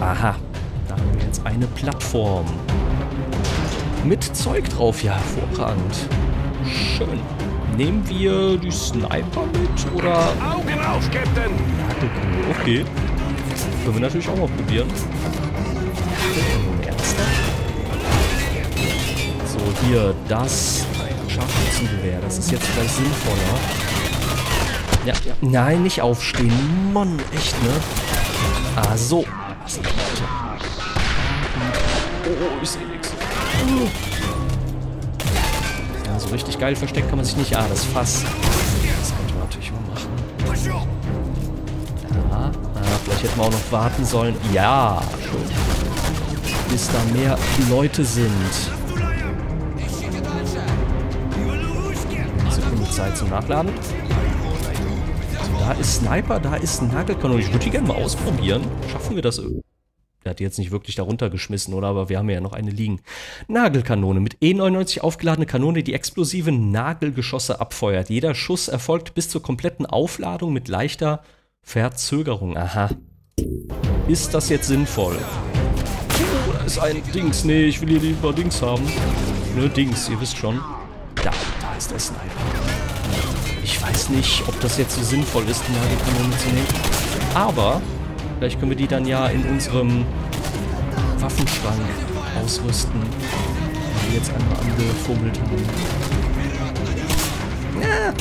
Aha, da haben wir jetzt eine Plattform. Mit Zeug drauf, ja, hervorragend. Schön. Nehmen wir die Sniper mit oder... Augen auf, Captain! Nagelkugel, okay. Können wir natürlich auch mal probieren. So, hier, das Scharfschützengewehr. Das ist jetzt vielleicht sinnvoller. Ja, ja. Nein, nicht aufstehen. Mann, echt, ne? Ah, so. Was ist Oh, ich sehe nichts. Ja, so richtig geil versteckt kann man sich nicht. Ah, das Fass. Das könnte man natürlich mal machen. Ja, ah, vielleicht hätten wir auch noch warten sollen. Ja, schon. Bis da mehr Leute sind. Sekunde Zeit zum Nachladen. Da ist Sniper, da ist Nagelkanone. Ich würde die gerne mal ausprobieren. Schaffen wir das irgendwie? Der hat die jetzt nicht wirklich darunter geschmissen, oder? Aber wir haben ja noch eine liegen. Nagelkanone. Mit E99 aufgeladene Kanone, die explosive Nagelgeschosse abfeuert. Jeder Schuss erfolgt bis zur kompletten Aufladung mit leichter Verzögerung. Aha. Ist das jetzt sinnvoll? Oh, da ist ein Dings. Nee, ich will hier lieber Dings haben. Ne, Dings, ihr wisst schon. Da, da ist der Sniper. Ich weiß nicht, ob das jetzt so sinnvoll ist, die Nagelkanone zu nehmen. Aber Vielleicht können wir die dann ja in unserem Waffenschrank ausrüsten. Die wir jetzt einmal angefummelt haben. Ja,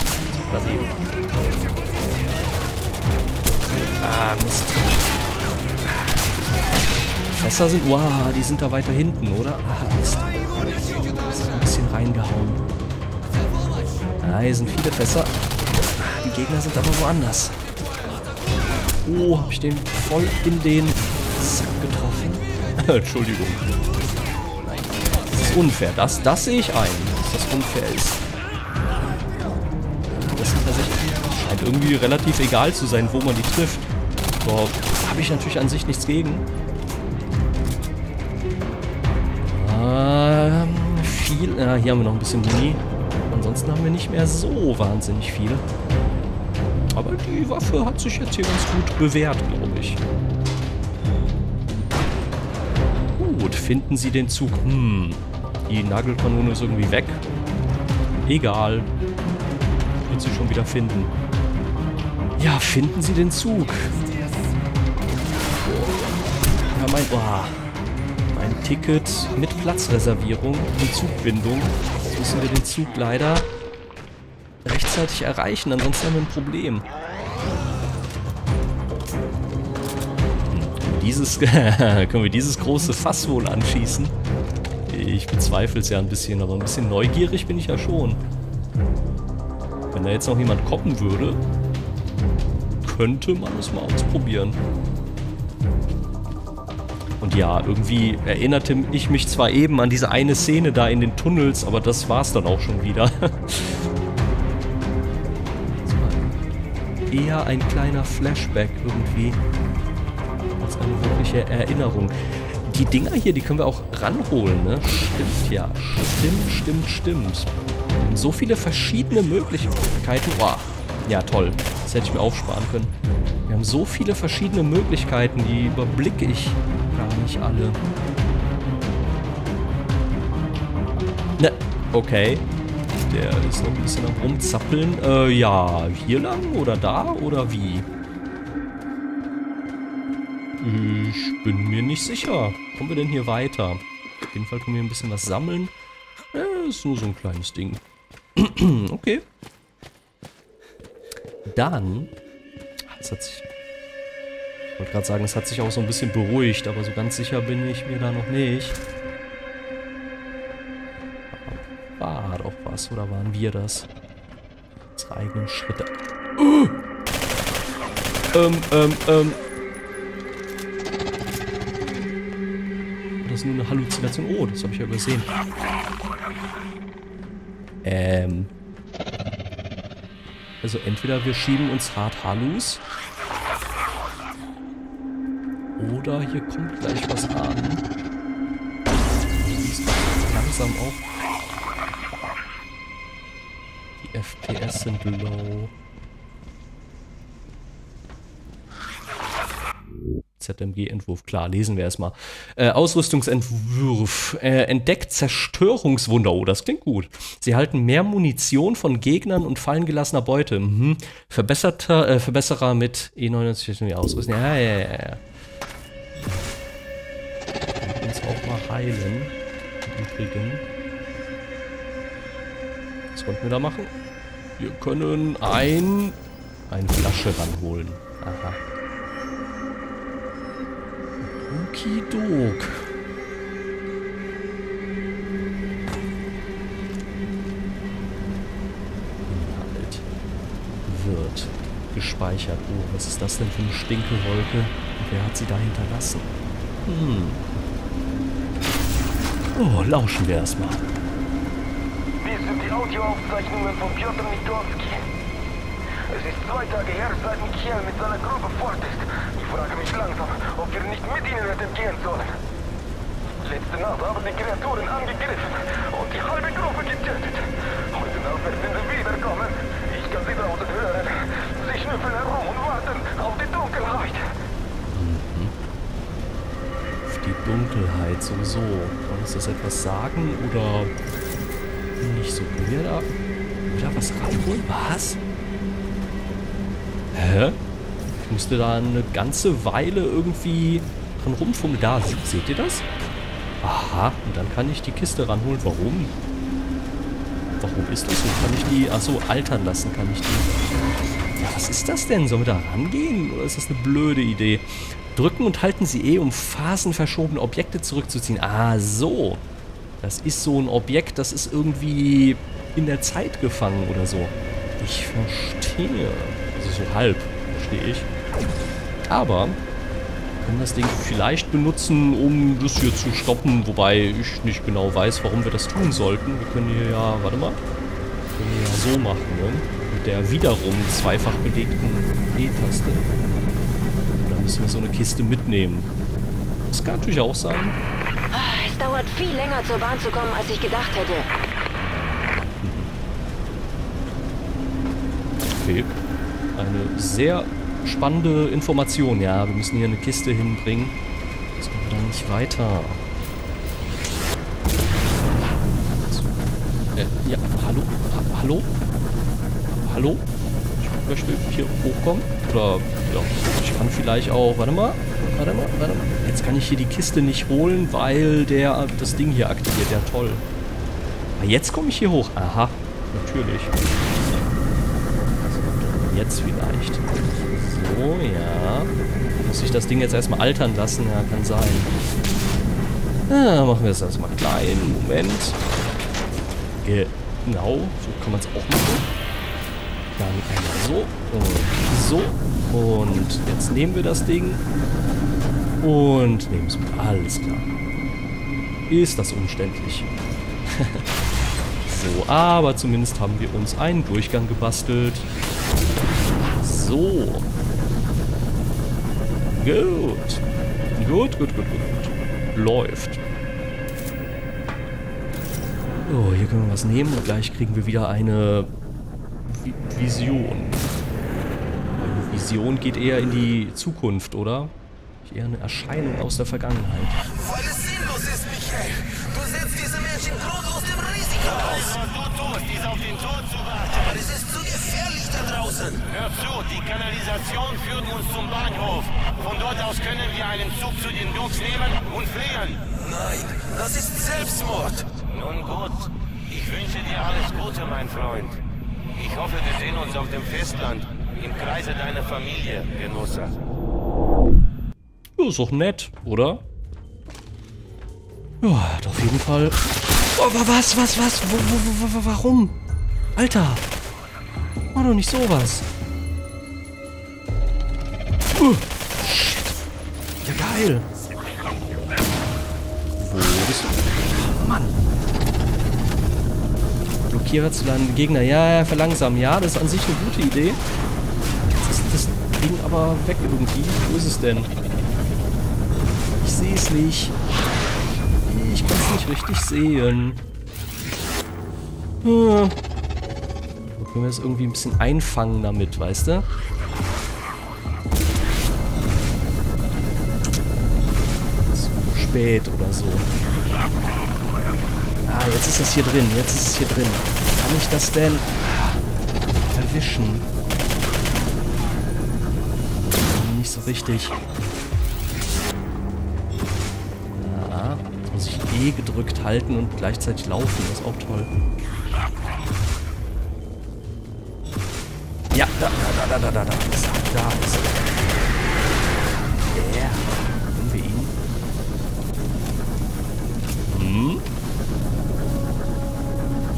das eben. Ah, Mist. Fässer sind... Wow, die sind da weiter hinten, oder? Ah, Mist. Das hat ein bisschen reingehauen. Ah, hier sind viele Fässer. Die Gegner sind aber woanders. Oh, habe ich den voll in den Sack getroffen. Entschuldigung. Das ist unfair. Das, das sehe ich ein, dass das unfair ist. Das ist tatsächlich scheint irgendwie relativ egal zu sein, wo man die trifft. So, habe ich natürlich an sich nichts gegen. Ähm, viel. Ja, hier haben wir noch ein bisschen Muni. Ansonsten haben wir nicht mehr so wahnsinnig viel. Aber die Waffe hat sich jetzt hier ganz gut bewährt, glaube ich. Gut, finden Sie den Zug. Hm, die Nagelkanone ist irgendwie weg. Egal. Wird sie schon wieder finden. Ja, finden Sie den Zug. Ja, mein... Oh, mein Ticket mit Platzreservierung und Zugbindung. Jetzt müssen wir den Zug leider rechtzeitig erreichen, ansonsten haben wir ein Problem. Dieses, können wir dieses große Fass wohl anschießen? Ich bezweifle es ja ein bisschen, aber ein bisschen neugierig bin ich ja schon. Wenn da jetzt noch jemand kommen würde, könnte man es mal ausprobieren. Ja, irgendwie erinnerte ich mich zwar eben an diese eine Szene da in den Tunnels, aber das war es dann auch schon wieder. eher ein kleiner Flashback irgendwie. Als eine wirkliche Erinnerung. Die Dinger hier, die können wir auch ranholen, ne? Stimmt, ja. Stimmt, stimmt, stimmt. So viele verschiedene Möglichkeiten. Boah. Ja, toll. Das hätte ich mir aufsparen können. Wir haben so viele verschiedene Möglichkeiten, die überblicke ich nicht alle. Ne, okay. Der ist noch ein bisschen am rumzappeln. Äh, ja, hier lang oder da oder wie? Ich bin mir nicht sicher. Kommen wir denn hier weiter? Auf jeden Fall können wir ein bisschen was sammeln. Äh, ist nur so ein kleines Ding. okay. Dann... Es hat sich... Wollte gerade sagen, es hat sich auch so ein bisschen beruhigt, aber so ganz sicher bin ich mir da noch nicht. War doch was, oder waren wir das? Unsere eigenen Schritte. Uh! Ähm, ähm, ähm. Das ist nur eine Halluzination. Oh, das habe ich ja übersehen. Ähm. Also entweder wir schieben uns hart Hallus. Oder hier kommt gleich was an. Langsam auf. FPS sind low. ZMG-Entwurf, klar, lesen wir erstmal. Äh, Ausrüstungsentwurf. Äh, entdeckt Zerstörungswunder. Oh, das klingt gut. Sie halten mehr Munition von Gegnern und fallen gelassener Beute. Mhm. Verbesserter, äh, Verbesserer mit E99 Ausrüstung. Ja, ja, ja, ja. Heilen. Im Übrigen. Was konnten wir da machen? Wir können ein, eine Flasche ranholen. Aha. Okidok. Inhalt wird gespeichert. Oh, was ist das denn für eine Stinkelwolke? Und wer hat sie da hinterlassen? Hm. Oh, lauschen wir erstmal. Dies sind die Audioaufzeichnungen von Piotr Mitorski. Es ist zwei Tage her, seit Michael mit seiner Gruppe fort ist. Ich frage mich langsam, ob wir nicht mit ihnen hätten gehen sollen. Letzte Nacht haben die Kreaturen angegriffen und die halbe Gruppe getötet. Heute Nacht sind sie wiederkommen. Ich kann sie draußen hören. Sie schnüffeln herum und warten auf die Dunkelheit. Auf die Dunkelheit sowieso. Kann uns das etwas sagen oder nicht so? Können wir da wieder was ranholen? Was? Hä? Ich musste da eine ganze Weile irgendwie dran rumfummeln. Da, se- seht ihr das? Aha, und dann kann ich die Kiste ranholen. Warum? Warum ist das so? Kann ich die... Achso, altern lassen kann ich die. Was ist das denn? Sollen wir da rangehen? Oder ist das eine blöde Idee? Drücken und halten Sie E, um phasenverschobene Objekte zurückzuziehen. Ah, so. Das ist so ein Objekt, das ist irgendwie in der Zeit gefangen oder so. Ich verstehe. Also so halb verstehe ich. Aber wir können das Ding vielleicht benutzen, um das hier zu stoppen, wobei ich nicht genau weiß, warum wir das tun sollten. Wir können hier ja, warte mal, wir können hier ja so machen, ne? Der wiederum zweifach belegten E-Taste. Da müssen wir so eine Kiste mitnehmen. Das kann natürlich auch sein. Ah, Es dauert viel länger zur Bahn zu kommen, als ich gedacht hätte. Okay. Eine sehr spannende Information. Ja, wir müssen hier eine Kiste hinbringen. Jetzt kommen wir da nicht weiter. Äh, ja, hallo? Ha hallo? Hallo? Ich möchte hier hochkommen. Oder, ja, ich kann vielleicht auch... Warte mal. Warte mal, warte mal. Jetzt kann ich hier die Kiste nicht holen, weil der das Ding hier aktiviert. Ja, toll. Aber jetzt komme ich hier hoch. Aha, natürlich. Jetzt vielleicht. So, ja. Muss ich das Ding jetzt erstmal altern lassen? Ja, kann sein. Ja, machen wir es erstmal klein. Moment. Genau, so kann man es auch machen. Dann einmal so und so. Und jetzt nehmen wir das Ding und nehmen es mit. Alles klar. Ist das umständlich. so, aber zumindest haben wir uns einen Durchgang gebastelt. So. Gut. Gut, gut, gut, gut. Läuft. So, hier können wir was nehmen und gleich kriegen wir wieder eine Vision. Eine Vision geht eher in die Zukunft, oder? Eher eine Erscheinung aus der Vergangenheit. Weil es sinnlos ist, Michael. Du setzt diese Menschen grundlos dem Risiko aus. Was du tust, ist auf den Tod zu warten. Aber es ist zu gefährlich da draußen. Hör zu, die Kanalisation führt uns zum Bahnhof. Von dort aus können wir einen Zug zu den Jungs nehmen und fliehen. Nein, das ist Selbstmord. Nun gut, ich wünsche dir alles Gute, mein Freund. Ich hoffe, wir sehen uns auf dem Festland, im Kreise deiner Familie, Genosse. Ja, ist doch nett, oder? Ja, hat auf jeden Fall... Oh, wa- was, was, was? Wo, wo, wo, warum? Alter! Mach doch nicht sowas. Uh, shit. Ja, geil. Wo bist du? Blockierer zu deinem Gegner. Ja, ja, verlangsamen. Ja, das ist an sich eine gute Idee. Jetzt ist das Ding aber weg irgendwie. Wo ist es denn? Ich sehe es nicht. Ich kann es nicht richtig sehen. Hm. Können wir es irgendwie ein bisschen einfangen damit, weißt du? spät oder so. Ah, jetzt ist es hier drin. Jetzt ist es hier drin. Kann ich das denn erwischen? Nicht so richtig. Ja, jetzt muss ich E gedrückt halten und gleichzeitig laufen. Das ist auch toll. Ja, da, da, da, da, da, da. Da ist er. Da ist er. Yeah.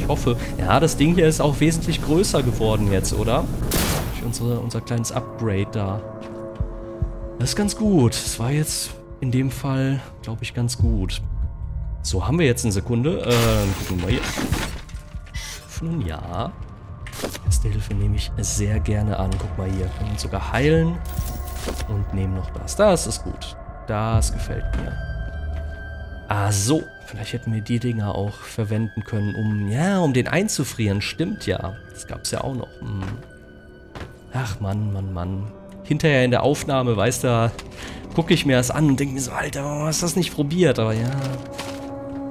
Hoffe. Ja, das Ding hier ist auch wesentlich größer geworden jetzt, oder? Durch unsere, unser kleines Upgrade da. Das ist ganz gut. Das war jetzt in dem Fall, glaube ich, ganz gut. So, haben wir jetzt eine Sekunde. Ähm, gucken wir mal hier. Öffnen, ja. Erste Hilfe nehme ich sehr gerne an. Guck mal hier. Können uns sogar heilen. Und nehmen noch das. Das ist gut. Das gefällt mir. Ah, so. Vielleicht hätten wir die Dinger auch verwenden können, um, ja, um den einzufrieren. Stimmt ja. Das gab es ja auch noch. Hm. Ach, Mann, Mann, Mann. Hinterher in der Aufnahme, weißt du, gucke ich mir das an und denke mir so, Alter, warum hast du das nicht probiert? Aber ja,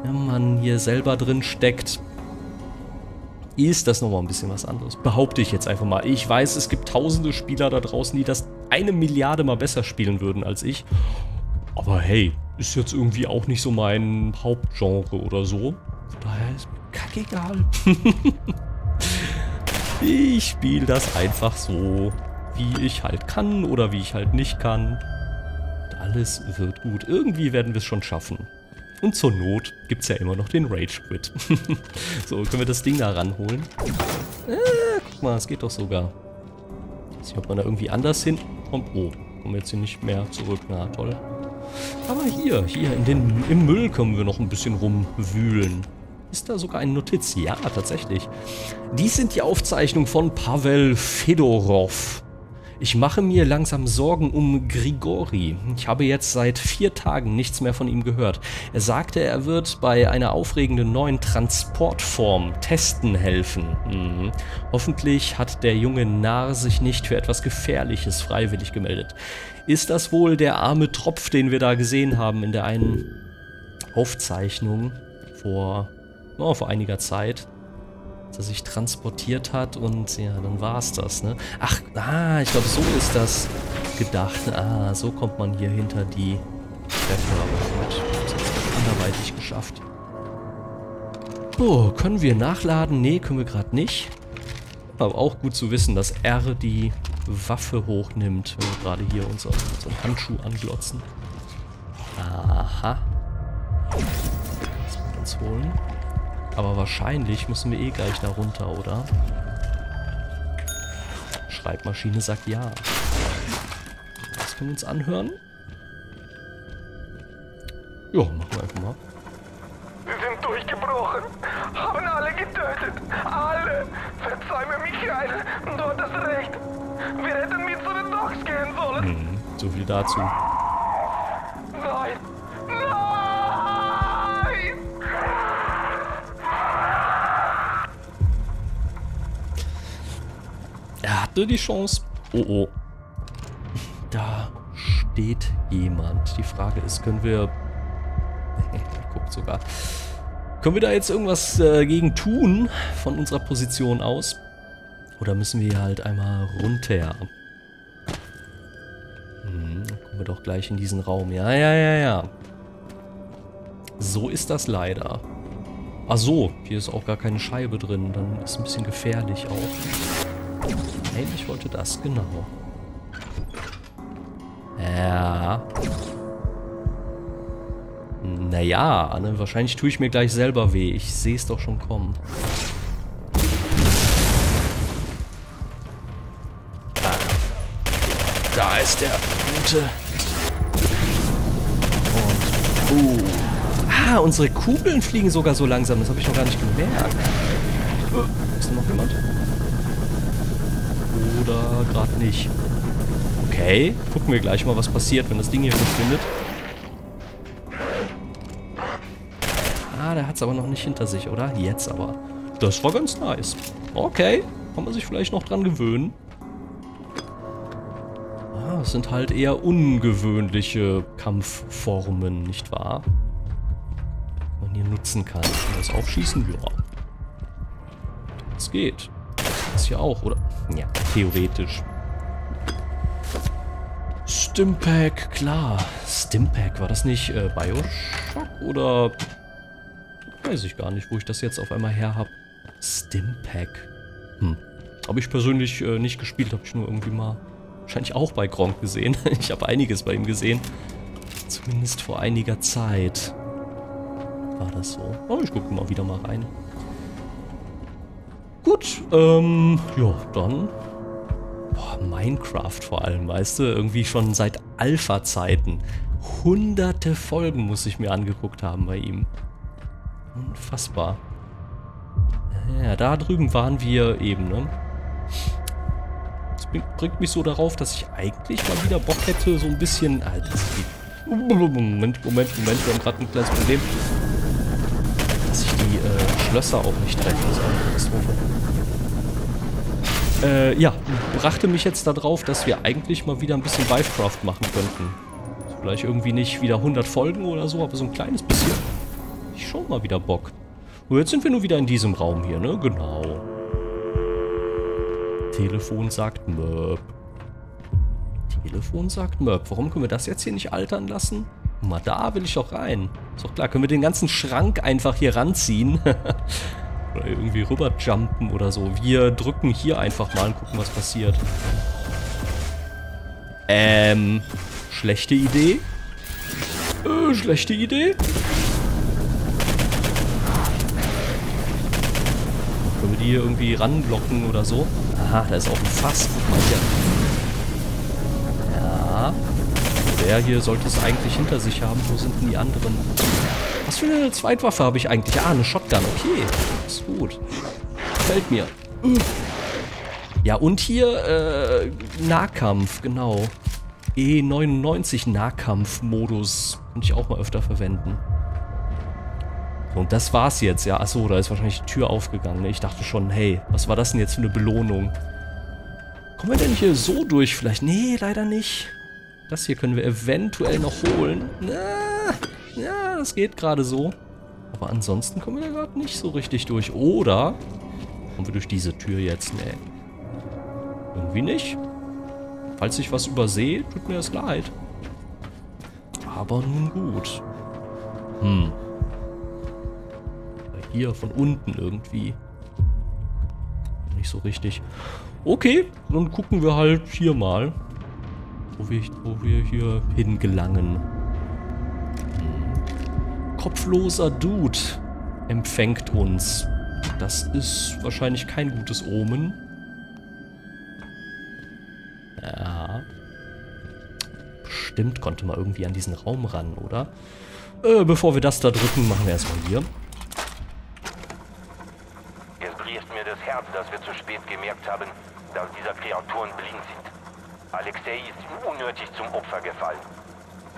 wenn man hier selber drin steckt, ist das nochmal ein bisschen was anderes. Behaupte ich jetzt einfach mal. Ich weiß, es gibt tausende Spieler da draußen, die das eine Milliarde mal besser spielen würden als ich. Aber hey, ist jetzt irgendwie auch nicht so mein Hauptgenre oder so. Von daher ist mir kackegal. ich spiele das einfach so, wie ich halt kann oder wie ich halt nicht kann. Und alles wird gut. Irgendwie werden wir es schon schaffen. Und zur Not gibt es ja immer noch den Rage Quit. so, können wir das Ding da ranholen? Äh, guck mal, es geht doch sogar. Ich weiß nicht, ob man da irgendwie anders hinkommt. Oh, kommen wir jetzt hier nicht mehr zurück. Na, toll. Aber hier, hier in den, im Müll können wir noch ein bisschen rumwühlen. Ist da sogar eine Notiz? Ja, tatsächlich. Dies sind die Aufzeichnungen von Pavel Fedorov. Ich mache mir langsam Sorgen um Grigori. Ich habe jetzt seit vier Tagen nichts mehr von ihm gehört. Er sagte, er wird bei einer aufregenden neuen Transportform testen helfen. Mhm. Hoffentlich hat der junge Narr sich nicht für etwas Gefährliches freiwillig gemeldet. Ist das wohl der arme Tropf, den wir da gesehen haben in der einen Aufzeichnung vor, oh, vor einiger Zeit? Dass er sich transportiert hat und ja, dann war es das, ne? Ach, ah, ich glaube, so ist das gedacht. Ah, so kommt man hier hinter die Treffer. Aber gut, das anderweitig geschafft. Oh, können wir nachladen? Nee, können wir gerade nicht. Aber auch gut zu wissen, dass R die Waffe hochnimmt, wenn wir gerade hier unseren, unseren Handschuh anglotzen. Aha. Das wir uns holen. Aber wahrscheinlich müssen wir eh gleich da runter, oder? Schreibmaschine sagt ja. Das können wir uns anhören. Ja, machen wir einfach mal. Sie sind durchgebrochen, haben alle getötet. Alle. Verzeih mir, Michael, du hattest recht. Wir hätten mit zu den Docks gehen sollen. Hm, so viel dazu. Hatte die Chance. Oh oh. Da steht jemand. Die Frage ist, können wir... Guckt sogar. Können wir da jetzt irgendwas äh, gegen tun von unserer Position aus? Oder müssen wir hier halt einmal runter? Hm, kommen wir doch gleich in diesen Raum. Ja, ja, ja, ja. So ist das leider. Ach so, hier ist auch gar keine Scheibe drin. Dann ist ein bisschen gefährlich auch. Nein, ich wollte das, genau. Ja. Naja, ne, wahrscheinlich tue ich mir gleich selber weh. Ich sehe es doch schon kommen. Da ist der gute. Und. Uh. Ah, unsere Kugeln fliegen sogar so langsam. Das habe ich noch gar nicht gemerkt. Ist da noch jemand? Oder gerade nicht. Okay, gucken wir gleich mal, was passiert, wenn das Ding hier verschwindet. Ah, der hat es aber noch nicht hinter sich, oder? Jetzt aber. Das war ganz nice. Okay, kann man sich vielleicht noch dran gewöhnen. Ah, das sind halt eher ungewöhnliche Kampfformen, nicht wahr? Man hier nutzen kann. Kann man das aufschießen? Ja. Das geht. Das hier auch, oder? Ja, theoretisch. Stimpack, klar. Stimpack, war das nicht äh, Bioshock oder... Weiß ich gar nicht, wo ich das jetzt auf einmal her habe. Stimpack. Hm. Habe ich persönlich äh, nicht gespielt, habe ich nur irgendwie mal wahrscheinlich auch bei Gronk gesehen. ich habe einiges bei ihm gesehen. Zumindest vor einiger Zeit war das so. Oh, ich gucke mal wieder mal rein. Gut, ähm, ja, dann Boah, Minecraft vor allem, weißt du? Irgendwie schon seit Alpha-Zeiten. Hunderte Folgen muss ich mir angeguckt haben bei ihm. Unfassbar. Ja, da drüben waren wir eben, ne? Das bringt mich so darauf, dass ich eigentlich mal wieder Bock hätte, so ein bisschen... Moment, Moment, Moment, wir haben gerade ein kleines Problem. Schlösser auch nicht treffe. Das ist eine Katastrophe. Äh, ja, brachte mich jetzt darauf, dass wir eigentlich mal wieder ein bisschen Wifecraft machen könnten. Vielleicht irgendwie nicht wieder 100 Folgen oder so, aber so ein kleines bisschen. Ich schon mal wieder Bock. Und jetzt sind wir nur wieder in diesem Raum hier, ne? Genau. Telefon sagt Möb. Telefon sagt Möb. Warum können wir das jetzt hier nicht altern lassen? Mal da will ich doch rein. Ist doch klar, können wir den ganzen Schrank einfach hier ranziehen. Oder irgendwie rüberjumpen oder so. Wir drücken hier einfach mal und gucken, was passiert. Ähm, schlechte Idee? Äh, schlechte Idee? Können wir die hier irgendwie ranblocken oder so? Aha, da ist auch ein Fass. Guck mal hier. Der hier sollte es eigentlich hinter sich haben. Wo sind denn die anderen? Was für eine Zweitwaffe habe ich eigentlich? Ah, eine Shotgun. Okay, ist gut. Gefällt mir. Ja, und hier äh, Nahkampf, genau. E99 Nahkampf-Modus. Könnte ich auch mal öfter verwenden. Und das war's jetzt, ja. Achso, da ist wahrscheinlich die Tür aufgegangen. Ne? Ich dachte schon, hey, was war das denn jetzt für eine Belohnung? Kommen wir denn hier so durch vielleicht? Nee, leider nicht. Das hier können wir eventuell noch holen. Na, ja, das geht gerade so. Aber ansonsten kommen wir da gerade nicht so richtig durch. Oder kommen wir durch diese Tür jetzt? Nee. Irgendwie nicht. Falls ich was übersehe, tut mir das leid. Aber nun gut. Hm. Hier von unten irgendwie. Nicht so richtig. Okay, dann gucken wir halt hier mal, wo wir, wo wir hier hingelangen kopfloser Dude empfängt uns. Das ist wahrscheinlich kein gutes Omen. Ja. Bestimmt konnte man irgendwie an diesen Raum ran, oder? Äh, bevor wir das da drücken, machen wir erstmal hier. Es bricht mir das Herz, dass wir zu spät gemerkt haben, dass diese Kreaturen blind sind. Alexei ist unnötig zum Opfer gefallen.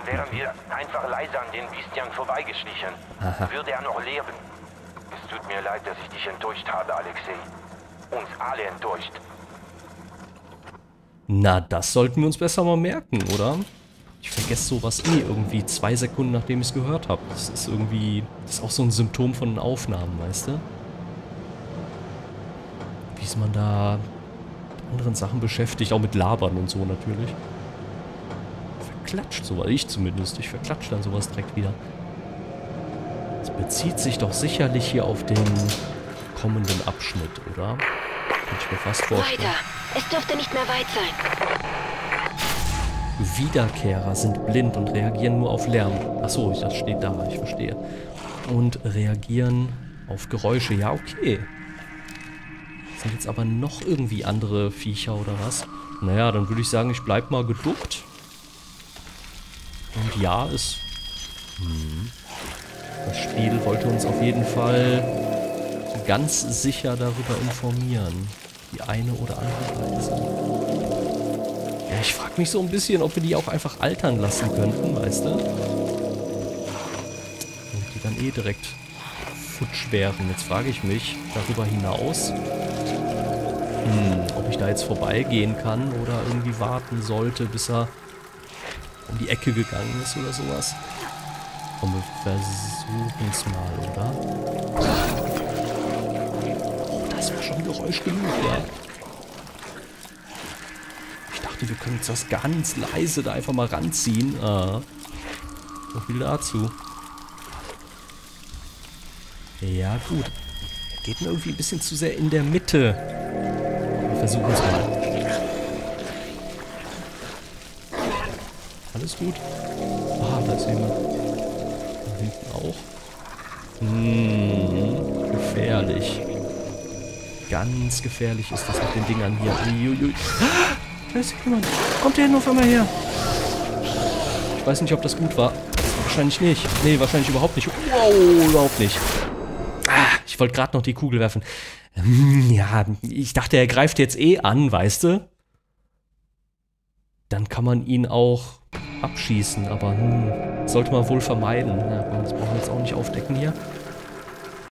Wären wir einfach leise an den Biestian vorbeigeschlichen, Aha. würde er noch leben. Es tut mir leid, dass ich dich enttäuscht habe, Alexei. Uns alle enttäuscht. Na, das sollten wir uns besser mal merken, oder? Ich vergesse sowas eh irgendwie zwei Sekunden, nachdem ich es gehört habe. Das ist irgendwie... Das ist auch so ein Symptom von den Aufnahmen, weißt du? Wie ist man da anderen Sachen beschäftigt, auch mit Labern und so natürlich verklatscht sowas. Ich zumindest. Ich verklatsche dann sowas direkt wieder. Das bezieht sich doch sicherlich hier auf den kommenden Abschnitt, oder? Kann ich mir fast vorstellen. Weiter. Es dürfte nicht mehr weit sein. Wiederkehrer sind blind und reagieren nur auf Lärm. Achso, das steht da, ich verstehe. Und reagieren auf Geräusche. Ja, okay. Sind jetzt aber noch irgendwie andere Viecher oder was? Naja, dann würde ich sagen, ich bleib mal geduckt. Und ja, es... Hm, das Spiel wollte uns auf jeden Fall ganz sicher darüber informieren. Die eine oder andere Weise. Ja, ich frage mich so ein bisschen, ob wir die auch einfach altern lassen könnten, weißt du? Und die dann eh direkt futsch wären. Jetzt frage ich mich darüber hinaus, Hm, ob ich da jetzt vorbeigehen kann oder irgendwie warten sollte, bis er um die Ecke gegangen ist oder sowas. Komm, wir versuchen es mal, oder? Oh, das war schon Geräusch genug, ja. Ich dachte, wir können jetzt das ganz leise da einfach mal ranziehen. Ah. So viel dazu. Ja, gut. Geht mir irgendwie ein bisschen zu sehr in der Mitte. Wir versuchen es mal. Alles gut? Ah, da ist jemand. Da hinten auch. Hm, gefährlich. Ganz gefährlich ist das mit den Dingern hier. Uiuiui. Da ist jemand. Kommt der hin auf einmal her? Ich weiß nicht, ob das gut war. Wahrscheinlich nicht. Nee, wahrscheinlich überhaupt nicht. Wow, überhaupt nicht. Ich wollte gerade noch die Kugel werfen. Hm, ja, ich dachte, er greift jetzt eh an, weißt du? Dann kann man ihn auch abschießen, aber hm, sollte man wohl vermeiden. Ja, das brauchen wir jetzt auch nicht aufdecken hier.